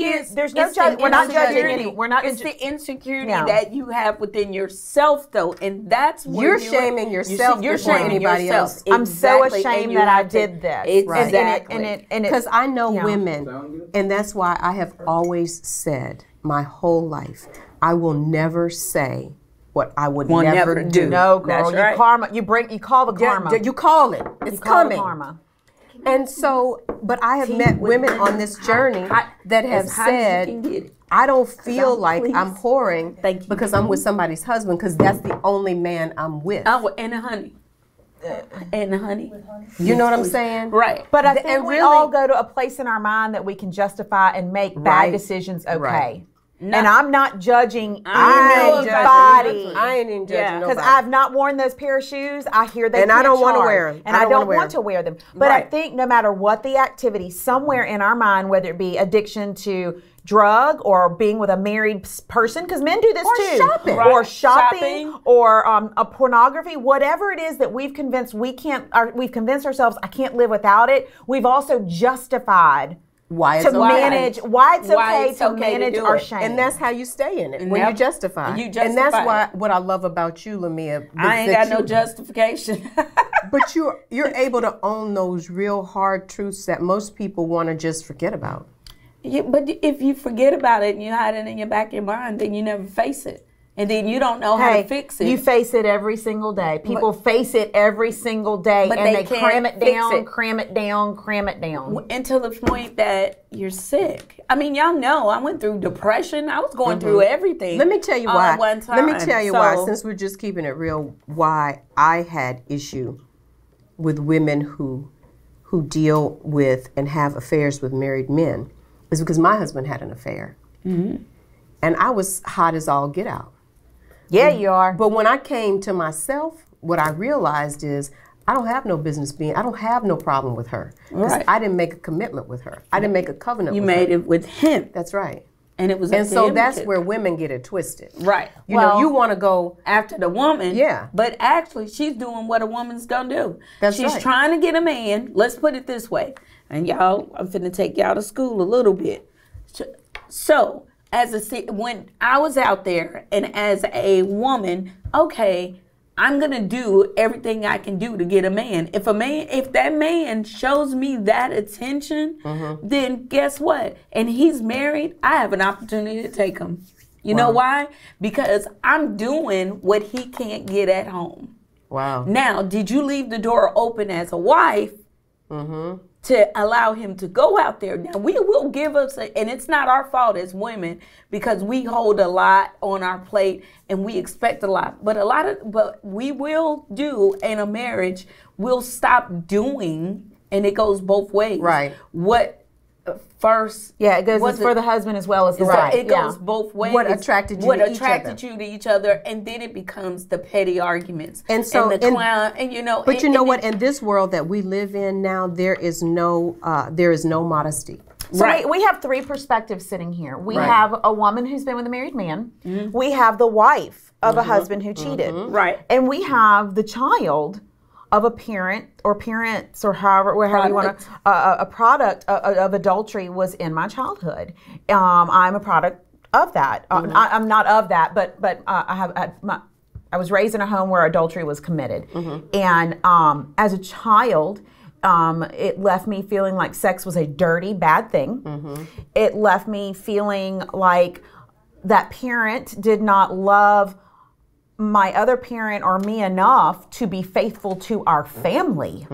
is there's no it's the we're not judging insecurity. any- we're not It's ju- the insecurity Yeah. that you have within yourself, though, and that's where You're you- shaming yourself You're shaming anybody yourself. else. I'm so ashamed that I have to- did this. Exactly. And it, and it, and it, Because I know Yeah. women, and that's why I have always said my whole life, I will never say what I would Will never, never do. do. no, girl, That's you karma. You bring, you call the Yeah, karma. you call it. It's You call the coming. karma. And so, but I have met women on this journey that have as hot as you said, can get it. I don't feel I'm like I'm pleased. whoring Thank you. because I'm with somebody's husband because that's the only man I'm with. Oh, and a honey, and honey, you know what I'm saying? right? But I think and we really- all go to a place in our mind that we can justify and make bad Right. decisions okay. Right. And I'm not judging I anybody. I ain't even judging Yeah. Because I've not worn those pair of shoes. I hear they And I don't wanna wear them. and I I don't don't, wanna wear want to wear them. But I think no matter what the activity, somewhere in our mind, whether it be addiction to drug or being with a married person, because men do this Or too, shopping. or Right. shopping, Shopping. or um, a pornography, whatever it is that we've convinced we can't, or we've convinced ourselves I can't live without it. We've also justified why it's to manage why it's Why okay it's to okay manage do our it. shame. And that's how you stay in it when you justify. You and that's justify why what I love about you, Lamia. I ain't got no justification. But you're you're able to own those real hard truths that most people want to just forget about. Yeah, but if you forget about it and you hide it in your back of your mind, then you never face it, and then you don't know how to fix it. You face it every single day. People face it every single day, But and they they, cram it down, it. cram it down, cram it down. until the point that you're sick. I mean, y'all know I went through depression. I was going through everything. Mm-hmm. Let me tell you why. One time. Let me tell you why. Since we're just keeping it real, why I had issue with women who who deal with and have affairs with married men is because my husband had an affair, Mm-hmm. and I was hot as all get out. Yeah, you are. But when I came to myself, what I realized is I don't have no business being. I don't have no problem with her. Right. I didn't make a commitment with her. I didn't make a covenant. With her. You made her. it with him, That's right. and it was. And so that's to- where women get it twisted. Right. You Well- know, you want to go. after the woman. Yeah. But actually, she's doing what a woman's gonna do. That's she's right. trying to get a man. Let's put it this way. And y'all, I'm finna take y'all to school a little bit. So, as a when I was out there, and as a woman, okay. I'm gonna do everything I can do to get a man. If a man, if that man shows me that attention, Mm-hmm. then guess what? And he's married. I have an opportunity to take him. You know why? Because I'm doing what he can't get at home. Wow. Now, did you leave the door open as a wife to allow him to go out there? Now, we will give us, a, and it's not our fault as women because we hold a lot on our plate and we expect a lot. But a lot of, but we will do in a marriage, we'll stop doing, and it goes both ways. Right. What first? yeah, it goes was for the husband as well as the wife. it yeah. goes both ways. What attracted you What to each attracted other. you to each other, and then it becomes the petty arguments And so- the and- clown, and you know. But and- you know what? In this world that we live in now, there is no uh, there is no modesty. So Right. we, we have three perspectives sitting here. We Right. have a woman who's been with a married man. Mm-hmm. We have the wife of a husband who cheated. Right. And we have the child of a parent or parents or however, however you want to, uh, a product of, of adultery was in my childhood. Um, I'm a product of that. Uh, Mm-hmm. I, I'm not of that, but but uh, I have I, my, I was raised in a home where adultery was committed, Mm-hmm. and um, as a child. Um, it left me feeling like sex was a dirty, bad thing. It left me feeling like that parent did not love my other parent or me enough to be faithful to our family.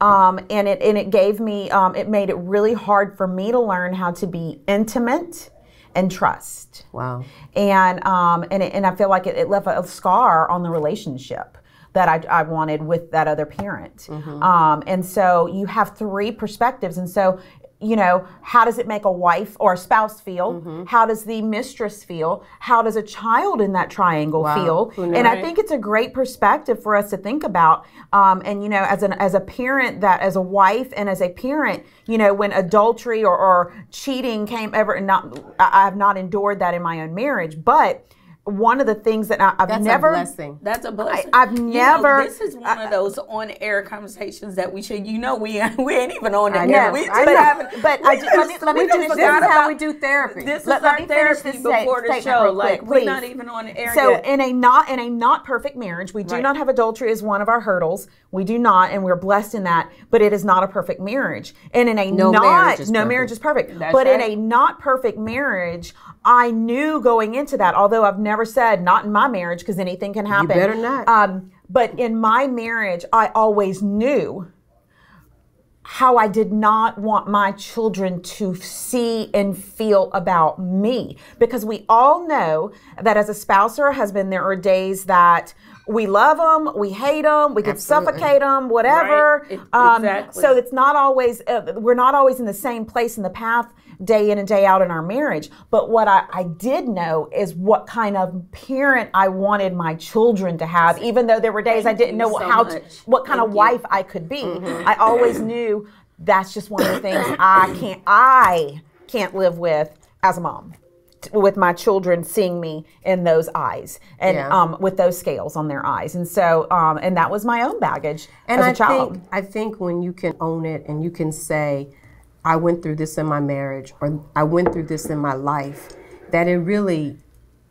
Um, and it and it gave me um, it made it really hard for me to learn how to be intimate and trust. Wow. And um, and it, and I feel like it, it left a, scar on the relationship that I, I wanted with that other parent. Um, and so you have three perspectives, and so you know how does it make a wife or a spouse feel? How does the mistress feel? How does a child in that triangle feel? And I think it's a great perspective for us to think about. Um, and you know, as an as a parent, that as a wife and as a parent, you know, when adultery or, or cheating came ever, and not I I have not endured that in my own marriage, but one of the things that I, have That's never a blessing. That's a blessing. I've You know, never- this is one of those on-air conversations that we should. You know, we we ain't even on I it. know. We I just know. haven't- but we I just- let me- just- let me we just. This forgot is how we do therapy. This Let- is let our me finish therapy this sta- before the statement show. real Like quick, we're not even on air So yet. in a not in a not perfect marriage, we do Right. not have adultery as one of our hurdles. We do not, and we're blessed in that. But it is not a perfect marriage. And in a No not marriage no perfect. marriage is perfect. That's but in a not perfect marriage, I knew going into that. Although I've never said not in my marriage because anything can happen. You better not. Um, but in my marriage, I always knew how I did not want my children to see and feel about me. Because we all know that as a spouse or a husband, there are days that we love them, we hate them, we could Absolutely. suffocate them, whatever. Right. It- Um, exactly. So it's not always, uh, we're not always in the same place in the path day in and day out in our marriage. But what I, I did know is what kind of parent I wanted my children to have, even though there were days Thank I didn't know so how to, what kind Thank of you. wife I could be. I always knew that's just one of the things I can't I can't live with as a mom. With my children seeing me in those eyes and Yeah. um, with those scales on their eyes, and so um, and that was my own baggage And as a I child. think I think when you can own it and you can say, I went through this in my marriage or I went through this in my life, that it really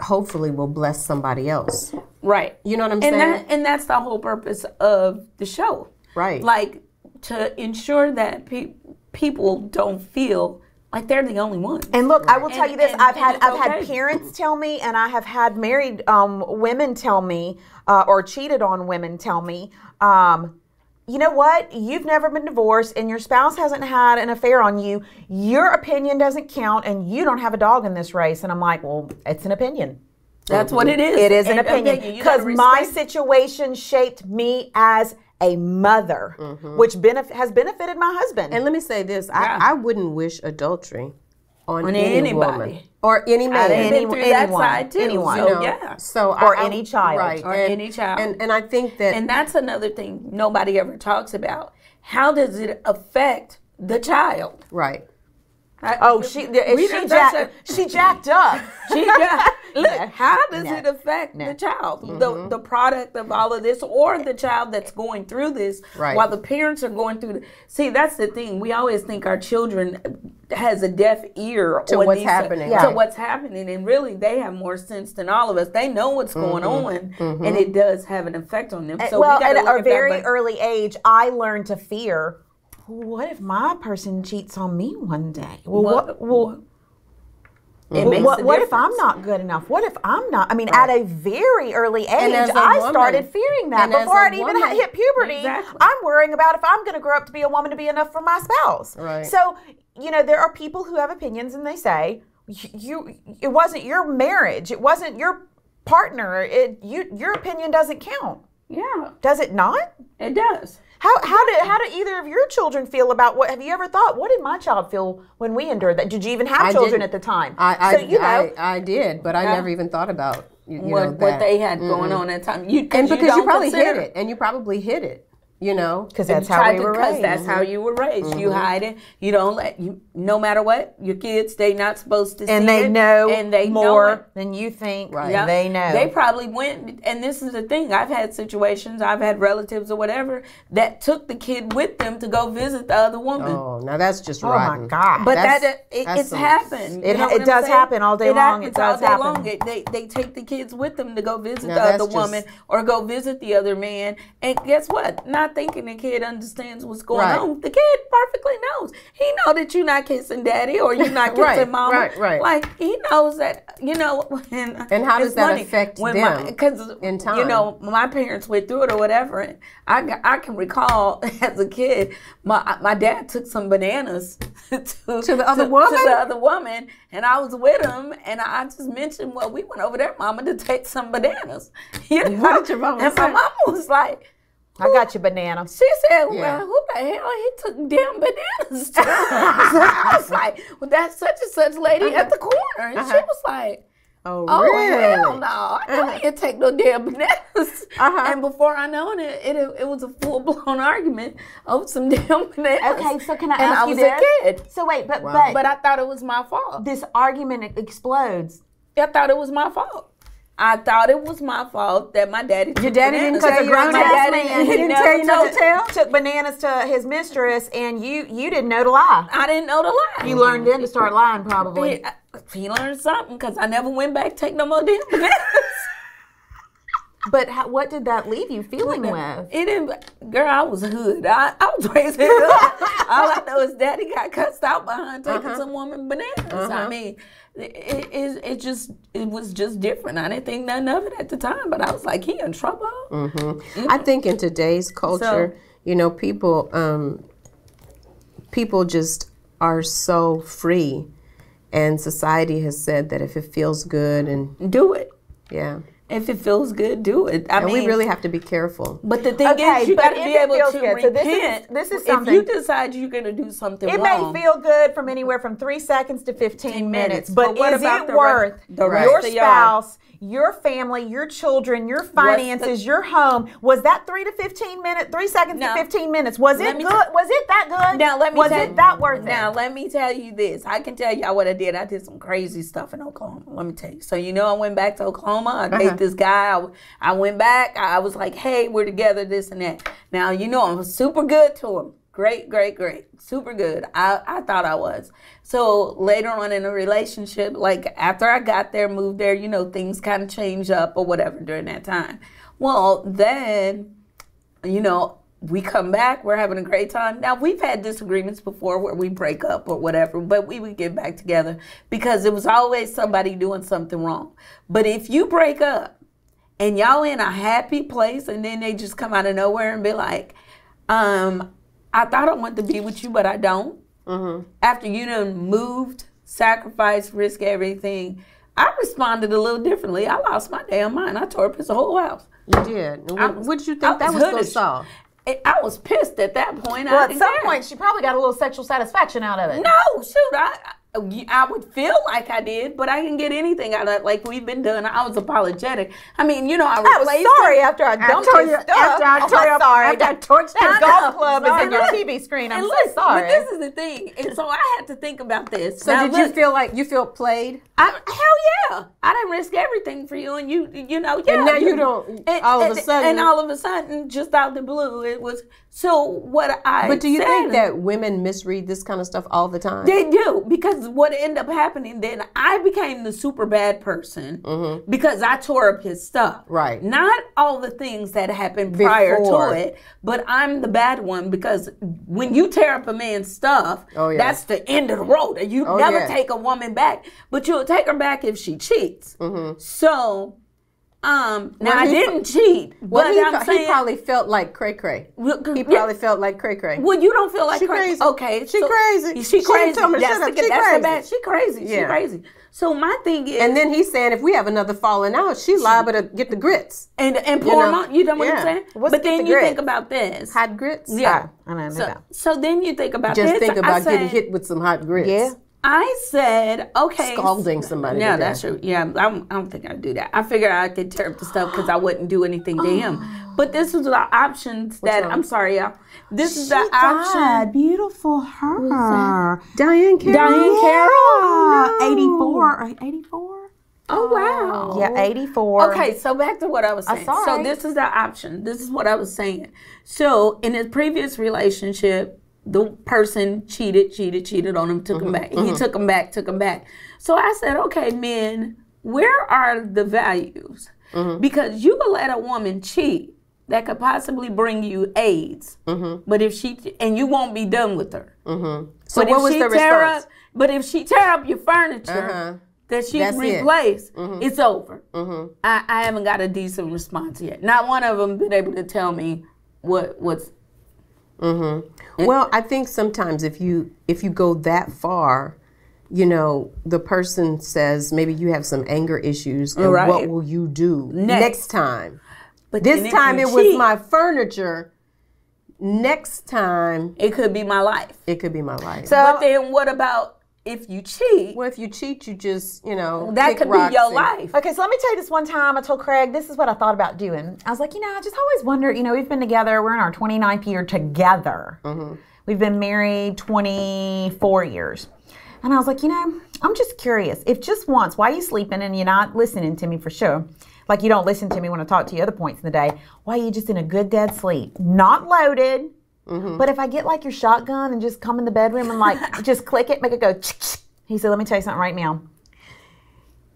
hopefully will bless somebody else. Right. You know what I'm and saying? That, and that's the whole purpose of the show. Right. Like to ensure that pe- people don't feel like they're the only one. And look, I will tell And- you this: and- I've and had I've had parents tell me, and I have had married um, women tell me, uh, or cheated on women tell me, um, you know what? You've never been divorced, and your spouse hasn't had an affair on you. Your opinion doesn't count, and you don't have a dog in this race. And I'm like, well, it's an opinion. that's what it is. It is an And opinion because my situation shaped me as a mother, mm-hmm. which benef- has benefited my husband. And let me say this: Yeah. I, I wouldn't wish adultery on, On any anybody. woman or any man. Any- been through that anyone, side too. anyone. So, oh, you know? yeah. So Or I- I- any child. right? Or and, any child. And and I think that And that's another thing nobody ever talks about. How does it affect the child? right. oh, she We she, done- jack- a- she jacked up. She got, look, No. how does No. it affect No. the child, the mm-hmm. the product of all of this, or the child that's going through this, Right. while the parents are going through? The, see, that's the thing. We always think our children has a deaf ear To what's these- happening. to what's happening, and really, they have more sense than all of us. They know what's going Mm-hmm. on, and it does have an effect on them. So well, we at a at very that, early age, I learned to fear. What if my person cheats on me one day? Well, what? What- well, it makes what, a what if I'm not good enough? What if I'm not? I mean, at a very early age, I woman- started fearing that before a I'd even woman- ha- hit puberty. Exactly. I'm worrying about if I'm going to grow up to be a woman to be enough for my spouse. Right. So, you know, there are people who have opinions and they say, you, it wasn't your marriage, it wasn't your partner. It, you, your opinion doesn't count. Yeah, Does it not? it does. How, how did how did either of your children feel about what? Have you ever thought what did my child feel when we endured that? Did you even have I children didn't- at the time? I I, so you know, I, I did, but I Yeah. never even thought about you, you what know what they had going on at the time. You and because you, don't probably hid it, and you probably hid it. You know, because that's how we to- were raised. That's how you were raised. You mm-hmm. hide it. You don't let you. No matter what, your kids they not supposed to. and see they it, know and they know more it. than you think. Right. Yeah. They know. They probably went, and this is the thing. I've had situations. I've had relatives or whatever that took the kid with them to go visit the other woman. oh, now that's just oh rotten. my God. But That's- that it, that's it's some- happened. It You know it does saying? happen all day long. It happens all does day happen. long. It- they they take the kids with them to go visit Now the other woman or go visit the other man. And guess what? Not thinking the kid understands what's going Right. on. The kid perfectly knows. He know that you're not kissing daddy or you're not kissing Right, mama. right, right. Like he knows that. You know. And, uh, And how does that affect when them Because in You know, my parents went through it or whatever, and I I can recall as a kid, my uh, my dad took some bananas to, To the other to woman? the other woman, and I was with him, and I just mentioned, well, we went over there, Mama, to take some bananas. You know? What did your mama And my mama was like. I got you, banana. She said, "Well, Yeah. who the hell he took damn bananas to?" so I was like, "Well, that's such and such lady at the corner," and she Uh-huh. was like, Oh, Oh really? hell no! I know you didn't take no damn bananas. Uh-huh. And before I known it, it it was a full blown argument over some damn bananas. Okay, so can I and ask I you was this? a kid, So wait, but Wow. but, but I thought it was my fault. this argument explodes. I thought it was my fault. I thought it was my fault that my daddy. Your daddy didn't tell Because a you grown my ass daddy- man he didn't tell you not to tell? took bananas to his mistress, and you you didn't know to lie. I didn't know the lie. You learned then to start lying, probably. He, he learned something because I never went back to take no more damn bananas. But how, what did that leave you feeling with? It didn't, girl. I was hood. I, I was raised hood. All I know is daddy got cussed out behind taking Uh-huh. some woman bananas. I mean, it, it, it just it was just different. I didn't think nothing of it at the time, but I was like, he in trouble. I think in today's culture, So- you know, people um, people just are so free, and society has said that if it feels good and Do it yeah, if it feels good. Do it. I and mean, we really have to be careful. But the thing Okay, is, you but got to be able to good, so this is- repent. this is If you decide you're going to do something wrong. It wrong, may feel good from anywhere from three seconds to 15 minutes, minutes. but, But what is about it the re- worth the rest your of your- spouse, your family, your children, your finances, your home? Was that three to 15 minutes, three seconds Now, to 15 minutes? Was it good? tell- was it that good? Now let me Was tell it that worth Now it? let me tell you this. I can tell y'all what I did. I did some crazy stuff in Oklahoma. Let me tell you. So you know, I went back to Oklahoma. I Uh-huh. dated this guy. I, I went back. I was like, hey, we're together. This and that. Now you know, I'm super good to him. Great, great, great. Super good. I, I thought I was. So later on in a relationship, like after I got there, moved there, you know, things kind of change up or whatever during that time. Well, then you know, we come back, we're having a great time. Now, we've had disagreements before where we break up or whatever, but we would get back together because it was always somebody doing something wrong. But if you break up and y'all in a happy place and then they just come out of nowhere and be like, um, I thought I wanted to be with you, but I don't. Mm-hmm. After you done moved, sacrificed, risk everything, I responded a little differently. I lost my damn mind. I tore up his whole house. You did. I What, did you I think that was going to solve? I was pissed at that point. I Well, at some care. point, she probably got a little sexual satisfaction out of it. no, shoot, I, I I would feel like I did, but I didn't get anything out of it. Like we've been doing. I was apologetic. I mean, you know, I I was sorry him. after I dumped tore his you- stuff. after I tore up- sorry. after I That, torched that I golf club is in your TV screen. I'm And so listen, sorry. But this is the thing, and so I had to think about this. So Now, did you feel like you feel played? I, hell yeah! I didn't risk everything for you, and you, you know, yeah. And now you don't- all of a sudden- and all of a sudden, just out of the blue, it was. So what I. But do you said- think that women misread this kind of stuff all the time? They do because what ended up happening then I became the super bad person because I tore up his stuff. Mm-hmm. Right. Not all the things that happened prior Before. to it, but I'm the bad one because when you tear up a man's stuff, Oh, yeah. that's the end of the road. You Oh, never yeah. take a woman back, but you'll take her back if she cheats. Mm-hmm. So. Um, now Well, I didn't cheat, Well, but he, I'm saying he probably felt like cray cray. Well, He yeah. probably felt like cray cray. Well, you don't feel like She cra- crazy. Okay, She crazy. She She crazy. me, that's shut up. the, She that's crazy. bad. She crazy. She crazy. So my thing is, And then he's saying if we have another falling out, she liable to get the grits. and and pour know, 'em on. You know what yeah. I'm saying? What's but then the you grits? think about this. Hot grits? yeah. I know So, so then you think about Just this. think I about getting said- hit with some hot grits. Yeah. I said, okay. Scalding somebody Yeah, that's death. true. Yeah, I don't, I don't think I'd do that. I figured I could tear up the stuff because I wouldn't do anything to him. But this is the options that wrong? I'm sorry, y'all. This is the option. Beautiful her. Diahann Carroll. Diahann Carroll. Oh, yeah, 84. 84? Oh wow. Yeah, 84. Okay, so back to what I was saying. all So this is the option. This is what I was saying. So in his previous relationship, the person cheated, cheated, cheated on him, took him mm-hmm, back. He mm-hmm. took him back, took him back. So I said, okay, men, where are the values? Mm-hmm. Because you could let a woman cheat that could possibly bring you AIDS, but if she and you won't be done with her. So But what if was she the tear response? Up, but if she tear up your furniture Uh-huh. that she That's it. Mm-hmm. replaced, it's over. I, I haven't got a decent response yet. Not one of them been able to tell me what what's. Mm-hmm. Well, I think sometimes if you if you go that far, you know, the person says maybe you have some anger issues, and Right. what will you do Next. next, time? But This time it was my furniture. Next time It could be my life. it could be my life. So, But then what about if you cheat? well, if you cheat, you just you know that could be your and- life. Okay, so let me tell you this one time I told Craig, this is what I thought about doing. I was like, you know, I just always wonder, you know, we've been together, we're in our 29th year together. Mm-hmm. We've been married 24 years. And I was like, you know, I'm just curious. If just once, why are you sleeping and you're not listening to me for sure? Like you don't listen to me when I talk to you other points in the day. Why are you just in a good dead sleep? Not loaded. Mm-hmm. But if I get like your shotgun and just come in the bedroom and like just click it, make it go. He said, "Let me tell you something right now.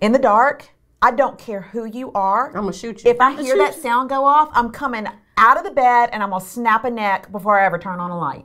In the dark, I don't care who you are. I'm gonna shoot you. If I hear that sound go off, I'm coming out of the bed and I'm gonna snap a neck before I ever turn on a light."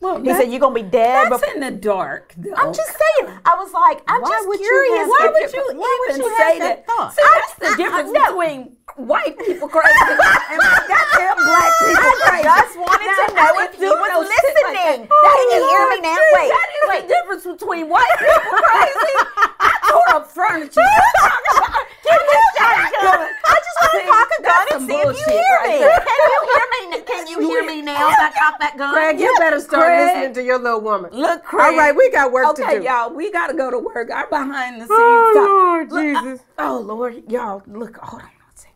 Well, He said, "You're gonna be dead." that's before-" in the dark. Though. I'm just saying. I was like, I'm Why just would you curious. have- Why would you- you why would even you have say that that? thought? See, that's the I- difference no. between white people crazy and goddamn black people I just wanted to know if you was no shit like listening. Oh, that. Can you hear me now? Wait, that is wait. the difference between white people crazy. I tore up furniture. Give me a shotgun. I just want to See, cock a gun and see if you hear me. Can you hear me? Can you hear me now? If I cock that gun. Craig, you better start Craig. listening to your little woman. Look, Craig. All right, we got work okay, to do. y'all, we got to go to work. Our behind the scenes. Oh, Lord Look, I- Jesus. oh, Lord. Y'all, look. Hold on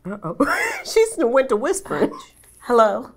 second. Uh-oh. She's went to whispering. Hello.